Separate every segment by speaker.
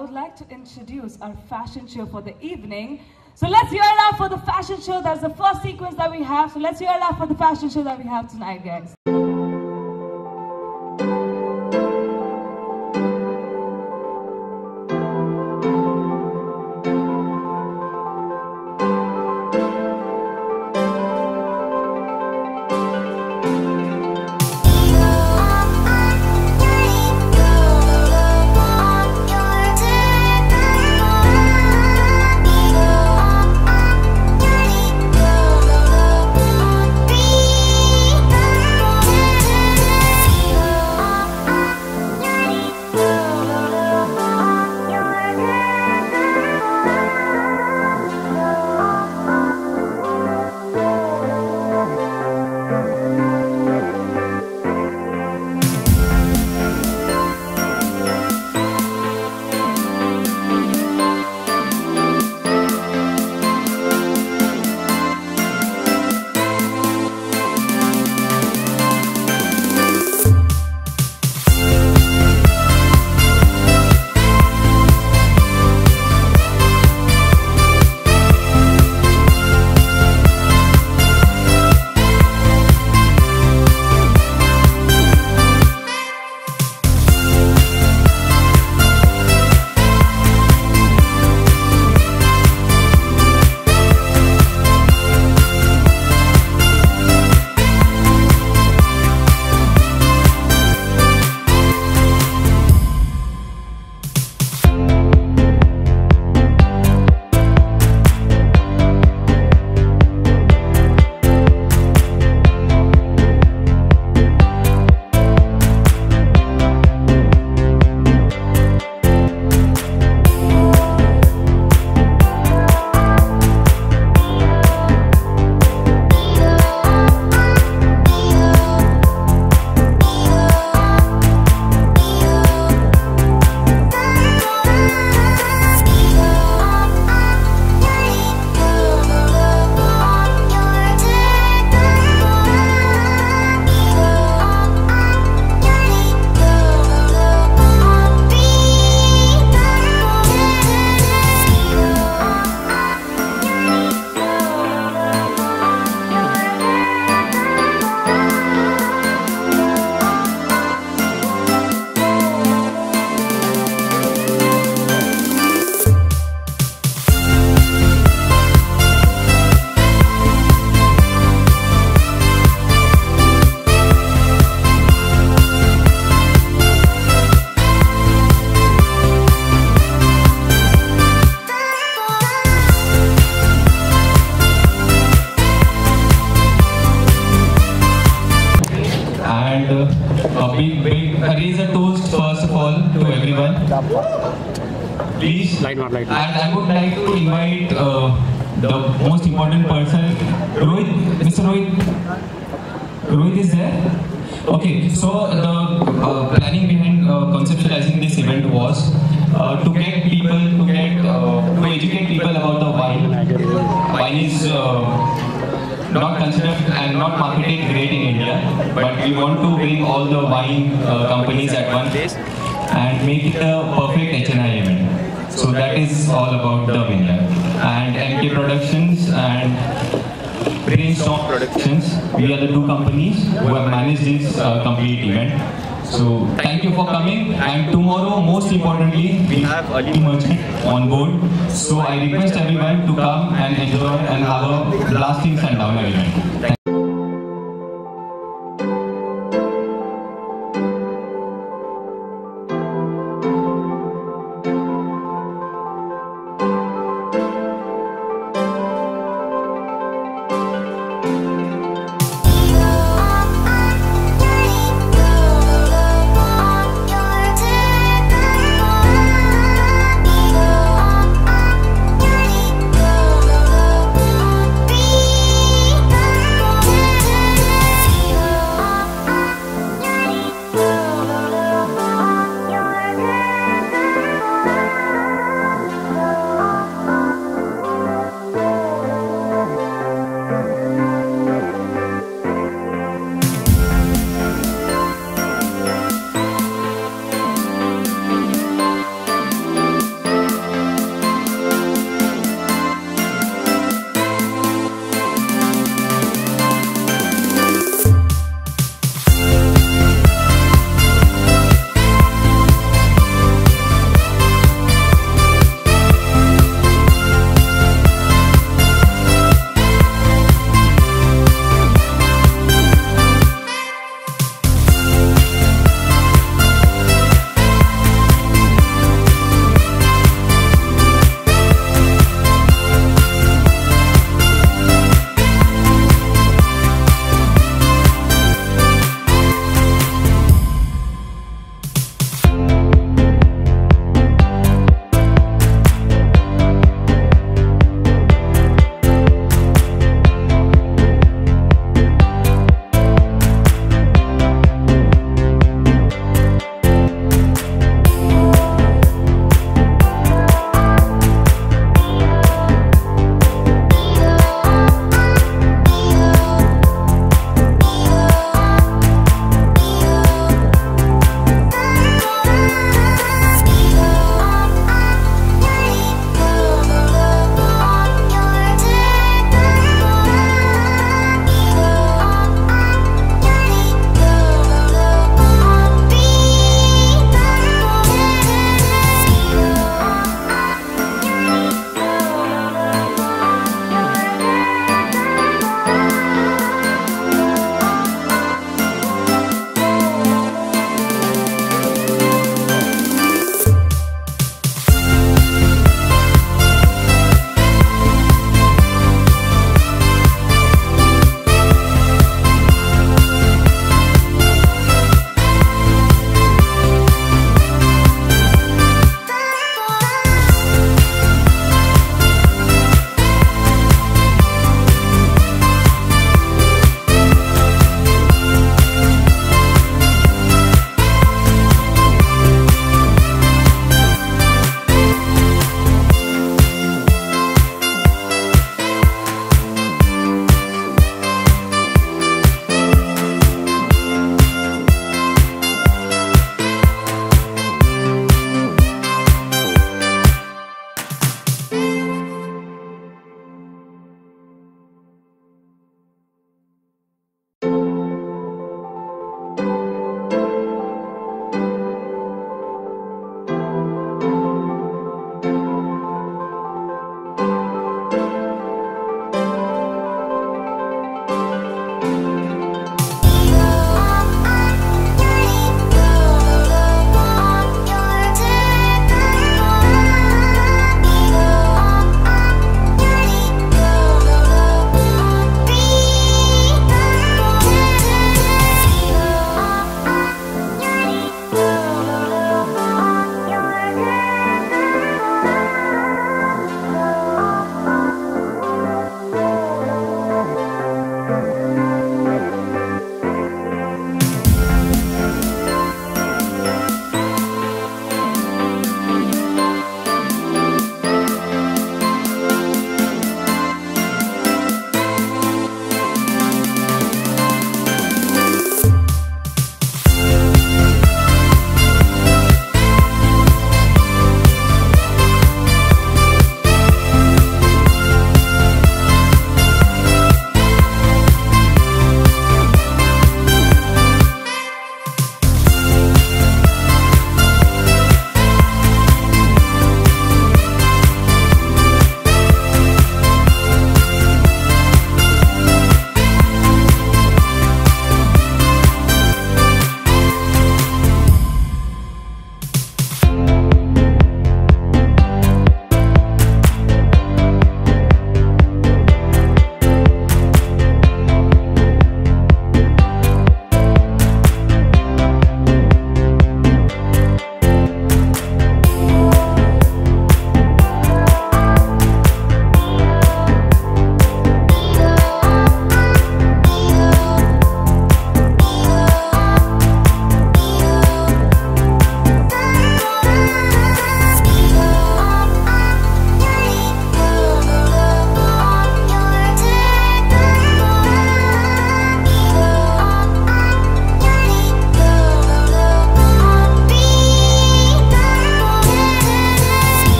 Speaker 1: would like to introduce our fashion show for the evening. So let's hear it out for the fashion show. That's the first sequence that we have. So let's hear it out for the fashion show that we have tonight, guys.
Speaker 2: Uh, a big, big raise a toast first of all to everyone. Please,
Speaker 3: Light not light.
Speaker 2: and I would like to invite uh, the most important person, Rohit. Mr. Rohit, Rohit is there. Okay, so the uh, planning behind uh, conceptualizing this event was uh, to get people to get uh, to educate people about the wine. Wine is uh, not considered and not marketed great in India, but we want to bring all the wine uh, companies at one place and make it a perfect HNI event. So that is all about the vineyard. And MK Productions and Brainstorm Productions, we are the two companies who have managed this uh, complete event. So thank you for coming and tomorrow most importantly we have Ali Merchant on board. So I request everyone to come and enjoy and have a blasting sundowner event.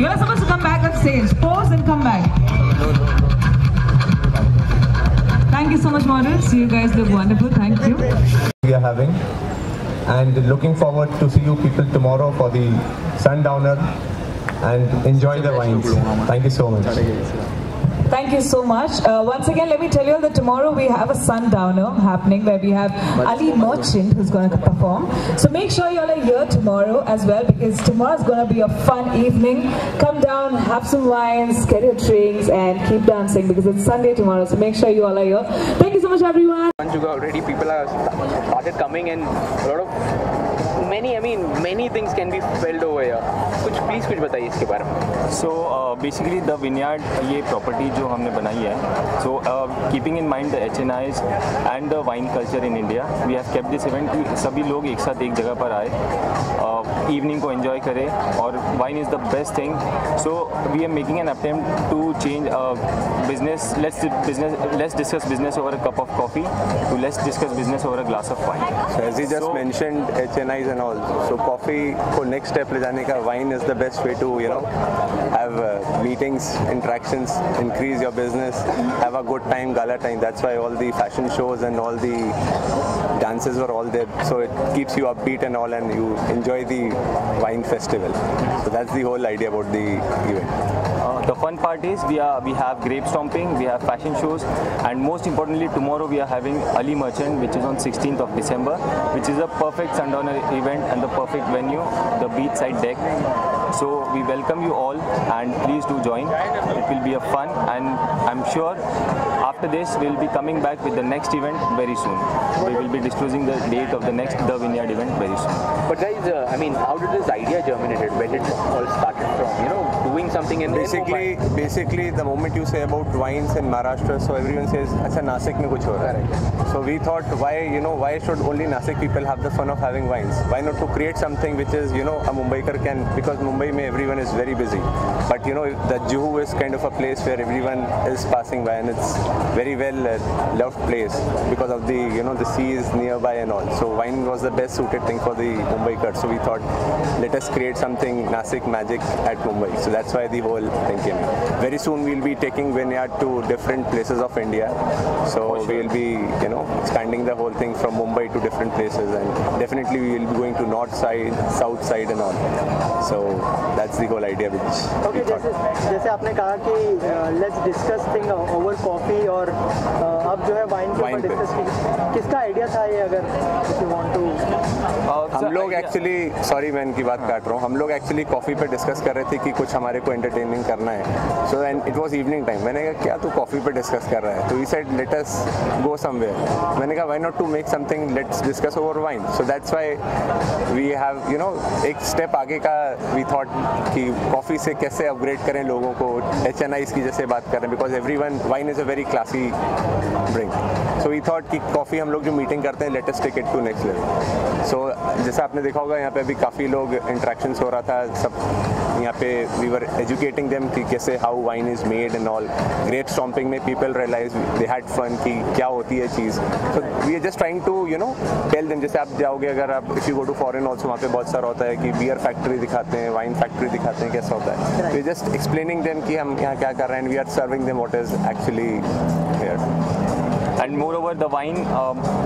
Speaker 4: You're supposed to come back on stage. Pause and come back.
Speaker 1: Thank you so much, models. You guys look wonderful. Thank you.
Speaker 5: We are having and looking forward to see you people tomorrow for the Sundowner and enjoy the wines. Thank you so much.
Speaker 1: Thank you so much. Uh, once again, let me tell you that tomorrow we have a sundowner happening where we have Ali Merchant who's going to perform. So make sure you all are here tomorrow as well because tomorrow is going to be a fun evening. Come down, have some wines, get your drinks, and keep dancing because it's Sunday tomorrow. So make sure you all are here. Thank you so much, everyone.
Speaker 6: Manchuga already people are started coming and a lot of many I mean many things can be felt over here. कुछ please कुछ बताइए इसके बारे में
Speaker 2: सो basically the vineyard ये property जो हमने बनाई है so keeping in mind the H N Is and the wine culture in India we have kept this event कि सभी लोग एक साथ एक जगह पर आए इवनिंग को एंजॉय करें और wine is the best thing so we are making an attempt to change business let's business let's discuss business over a cup of coffee to let's discuss business over a glass of wine
Speaker 5: So as he just
Speaker 2: So-
Speaker 5: mentioned HNIs and all. So coffee को next step ले जाने का wine is the best way to you know have uh, meetings, interactions, increase your business, have a good time, gala time. That's why all the fashion shows and all the dances were all there. So it keeps you upbeat and all, and you enjoy the wine festival. So that's the whole idea about the event.
Speaker 2: Uh, the fun part is we are we have grape stomping, we have fashion shows, and most importantly tomorrow we are having Ali Merchant, which is on 16th of December, which is a perfect sundowner event and the perfect venue, the beachside deck. So we welcome you all and please do join. It will be a fun and I'm sure after this we'll be coming back with the next event very soon. We will be disclosing the date of the next The Vineyard event very soon
Speaker 6: guys, uh, I mean, how did this idea germinate? Where did it all started from? You know, doing something in
Speaker 5: basically, the basically the moment you say about wines in Maharashtra, so everyone says, "Acha Nasik mein kuch ho raha. So we thought, why you know, why should only Nasik people have the fun of having wines? Why not to create something which is you know a Mumbaikar can because Mumbai mein everyone is very busy, but you know the Juhu is kind of a place where everyone is passing by and it's very well uh, loved place because of the you know the sea is nearby and all. So wine was the best suited thing for the Mumbaikar. So we thought, let us create something Nasik magic at Mumbai. So that's why the whole thing came in. Very soon we'll be taking vineyard to different places of India. So we'll be, you know, expanding the whole thing from Mumbai to different places and definitely we will be going to north side, south side and all. So that's the whole idea which
Speaker 7: okay
Speaker 5: we thought.
Speaker 7: जैसे जैसे आपने कहा कि let's discuss thing over coffee और uh, अब जो है wine के
Speaker 5: Wine
Speaker 7: ऊपर
Speaker 5: पे।
Speaker 7: डिस्कस की किसका आइडिया था ये अगर इफ यू वांट टू
Speaker 5: हम लोग एक्चुअली सॉरी मैं इनकी बात काट रहा हूँ। हम लोग एक्चुअली कॉफ़ी पे डिस्कस कर रहे थे कि कुछ हमारे को एंटरटेनिंग करना है। So and it was evening time मैंने कहा क्या तू कॉफ़ी पे डिस्कस कर रहा है? तो he said let us go somewhere मैंने कहा why not to make something let's discuss over wine so that's why we have you know एक स्टेप आगे का वी थॉट कि कॉफ़ी से कैसे अपग्रेड करें लोगों को। एच एन की जैसे बात करें because every one wine is a very classy drink so we thought कि कॉफ़ी हम लोग जो मीटिंग करते हैं latest ticket to next level so जैसा आपने देखा होगा यहाँ पे अभी काफ़ी लोग इंट्रैक्शंस हो रहा था सब यहाँ पे वी वर एजुकेटिंग देम कि कैसे how wine is made and all great stomping में people realise they had fun कि क्या होती है चीज़। तो we are just trying to you know tell them जैसे आप जाओगे अगर आप if you go to foreign also वहाँ पे बहुत सारा होता है कि बियर फैक्ट्री दिखाते हैं वाइन फैक्ट्री दिखाते हैं कैसा होता है। वी जस्ट एक्सप्लेनिंग देम कि हम यहाँ क्या कर रहे हैं we are serving them what is actually here
Speaker 2: and more over the wine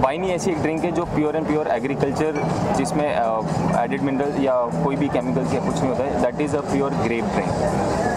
Speaker 2: wine ही ऐसी एक ड्रिंक है जो प्योर एंड प्योर एग्रीकल्चर जिसमें एडिड मिनरल या कोई भी केमिकल्स या कुछ नहीं होता है that is a pure grape drink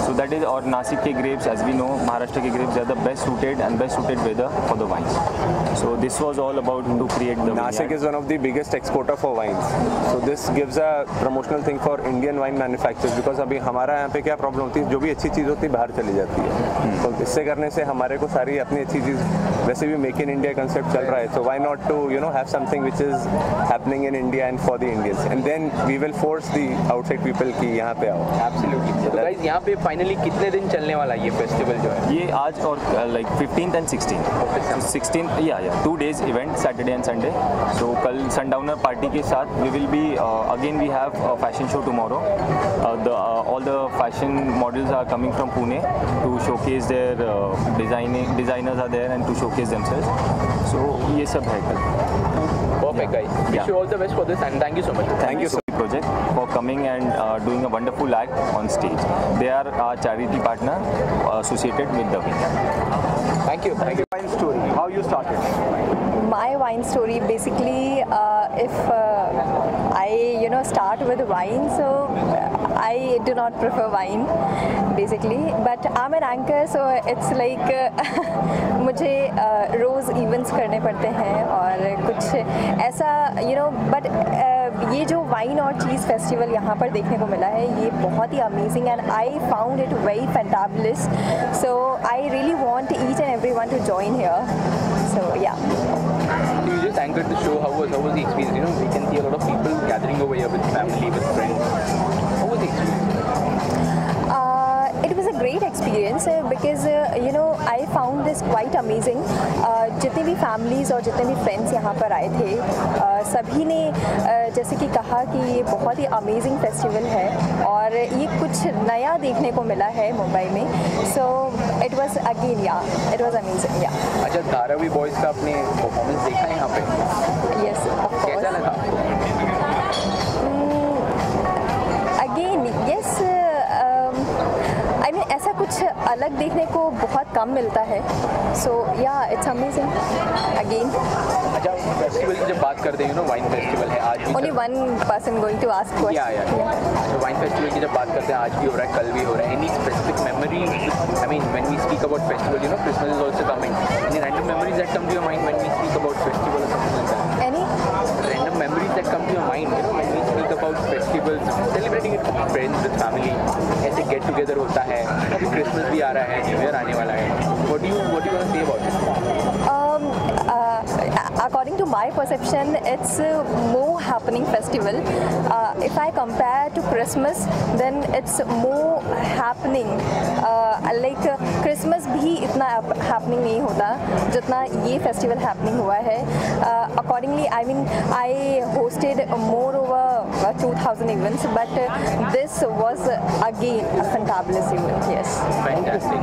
Speaker 2: so that is और नासिक के grapes as we know Maharashtra के grapes are the best suited and best suited weather for the wine so this was all about to create the
Speaker 5: Nasik is one of the biggest exporter for wines. So this gives a promotional thing for Indian wine manufacturers because अभी हमारा यहाँ पे क्या problem होती है? जो भी अच्छी चीज़ होती है बाहर चली जाती है। तो इससे करने से हमारे को सारी अपनी अच्छी चीज़ वैसे भी मेक इन इंडिया कंसेप्ट चल रहा है so why not to you know have something which is happening in India and for the Indians and then we will force the outside people कि यहाँ पे आओ
Speaker 6: एब्सोल्युटली गाइस यहाँ पे finally कितने दिन चलने वाला है ये फेस्टिवल जो है?
Speaker 2: ये आज और like fifteen and sixteen sixteen या या two days event Saturday and Sunday so कल सनडाउनर पार्टी के साथ we will be again we have fashion show tomorrow all the fashion models are coming from Pune to showcase their designing designers are there and to showcase themselves so ये सब है कल.
Speaker 6: Perfect guys wish
Speaker 2: Yeah.
Speaker 6: You all the best for this and thank you so much
Speaker 5: Thank you so
Speaker 2: Project for coming and uh, doing a wonderful act on stage. They are our charity partner uh, associated with the Wing.
Speaker 6: Thank you. Thank you.
Speaker 7: Wine story. How
Speaker 8: you started?
Speaker 9: My wine story basically, uh, if uh, i you know start with wine so i do not prefer wine basically. But i'm an anchor so it's like uh, मुझे uh, रोज़ events करने पड़ते हैं और कुछ ऐसा you know but ये जो wine और चीज़ फेस्टिवल यहाँ पर देखने को मिला है ये बहुत ही amazing and I found it very fantabulous so I really want each and every one to join here so yeah
Speaker 6: You just anchored the show. How was how was the experience? You know, we can see a lot of people gathering over here with family, with friends. How was the experience?
Speaker 9: Uh, it was a great experience uh, because uh, you know I found this quite amazing. Uh, जितने भी families और जितने भी friends यहाँ पर आए थे uh, सभी ने जैसे कि कहा कि ये बहुत ही अमेजिंग फेस्टिवल है और ये कुछ नया देखने को मिला है मुंबई में। So it was again yeah it was amazing yeah
Speaker 6: अच्छा धारावी बॉयज़ का आपने परफॉर्मेंस देखा है यहाँ पे?
Speaker 9: अलग देखने को बहुत कम मिलता है। So yeah it's amazing again
Speaker 6: अच्छा फेस्टिवल की जब बात करते हैं यू नो वाइन फेस्टिवल है आज भी only
Speaker 9: one person going to ask
Speaker 6: yeah yeah तो वाइन फेस्टिवल की जब बात करते हैं आज भी हो रहा है कल भी हो रहा है। Any specific memory I mean when we speak about festival you know Christmas is also coming any random memories that come to your mind when we speak about festival और something like that
Speaker 9: any
Speaker 6: random memories that festivals celebrating it friends with family ऐसे get together होता है। अभी Christmas भी आ रहा है new year आने वाला है। What you what you say about
Speaker 9: according to my perception, it's a more happening festival. Uh, if I compare to Christmas, then it's more happening. Uh, like uh, Christmas भी इतना happening नहीं होता जितना ये festival happening हुआ है. Uh, accordingly, I mean, I hosted more over uh, 2,000 events, but uh, this was uh, again a fantabulous event. Yes.
Speaker 6: fantastic